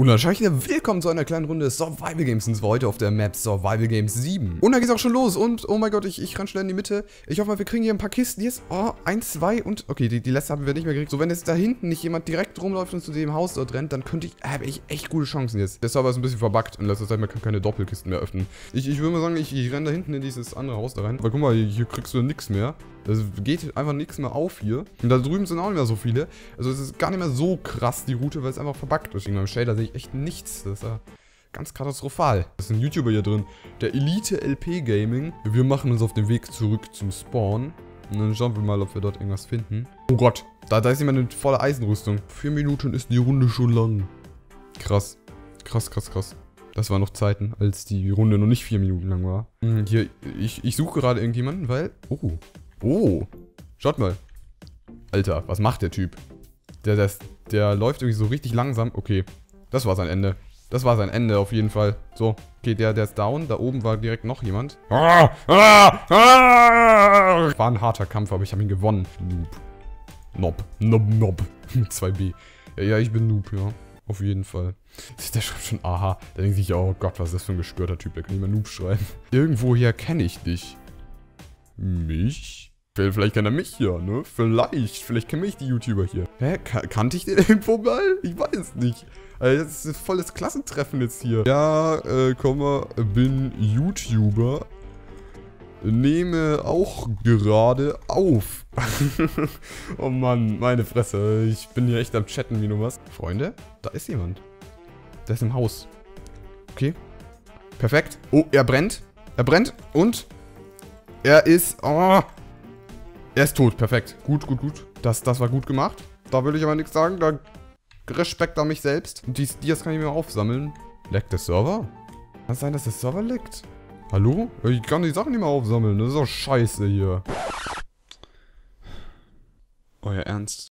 Und dann wieder willkommen zu einer kleinen Runde Survival Games. Und zwar heute auf der Map Survival Games 7. Und da geht's auch schon los. Und, oh mein Gott, ich, ich renn schnell in die Mitte. Ich hoffe mal, wir kriegen hier ein paar Kisten. Jetzt, oh, eins, zwei und, okay, die, die letzte haben wir nicht mehr gekriegt. So, wenn jetzt da hinten nicht jemand direkt rumläuft und zu dem Haus dort rennt, dann könnte ich, habe ich echt gute Chancen jetzt. Der Server ist ein bisschen verbuggt. In letzter Zeit, man kann keine Doppelkisten mehr öffnen. Ich, ich würde mal sagen, ich, ich renne da hinten in dieses andere Haus da rein. Aber guck mal, hier, hier kriegst du nichts mehr. Es geht einfach nichts mehr auf hier. Und da drüben sind auch nicht mehr so viele. Also es ist gar nicht mehr so krass, die Route, weil es einfach verbuggt ist. Beim Shader sehe ich echt nichts. Das ist ja ganz katastrophal. Das ist ein YouTuber hier drin. Der Elite LP Gaming. Wir machen uns auf den Weg zurück zum Spawn. Und dann schauen wir mal, ob wir dort irgendwas finden. Oh Gott, da, da ist jemand in voller Eisenrüstung. Vier Minuten ist die Runde schon lang. Krass. Krass, krass, krass. Das waren noch Zeiten, als die Runde noch nicht vier Minuten lang war. Hm, hier, ich, ich suche gerade irgendjemanden, weil... Oh, Oh. Schaut mal. Alter, was macht der Typ? Der, der, der läuft irgendwie so richtig langsam. Okay, das war sein Ende. Das war sein Ende auf jeden Fall. So, okay, der, der ist down. Da oben war direkt noch jemand. Ah, ah, ah. War ein harter Kampf, aber ich habe ihn gewonnen. Noob. Nob. Nob, nob. Mit 2B. Ja, ja, ich bin Noob, ja. Auf jeden Fall. Der schreibt schon aha. Da denkt sich, oh Gott, was ist das für ein gestörter Typ. Der kann nicht mehr Noob schreiben. Irgendwoher kenne ich dich. Mich? Vielleicht kennt er mich ja, ne? Vielleicht. Vielleicht kenne ich die YouTuber hier. Hä? Kan kannte ich den irgendwo mal? Ich weiß nicht. Also das ist volles Klassentreffen jetzt hier. Ja, äh, komm mal, bin YouTuber. Nehme auch gerade auf. oh Mann, meine Fresse. Ich bin hier echt am Chatten wie nur was. Freunde, da ist jemand. Der ist im Haus. Okay. Perfekt. Oh, er brennt. Er brennt. Und? Er ist... Oh, er ist tot, perfekt. Gut, gut, gut. Das, das war gut gemacht. Da will ich aber nichts sagen. Da Respekt an mich selbst. Und dies, dies kann ich mir aufsammeln. Leckt der Server? Kann sein, dass der Server leckt? Hallo? Ich kann die Sachen nicht mehr aufsammeln. Das ist doch scheiße hier. Euer Ernst?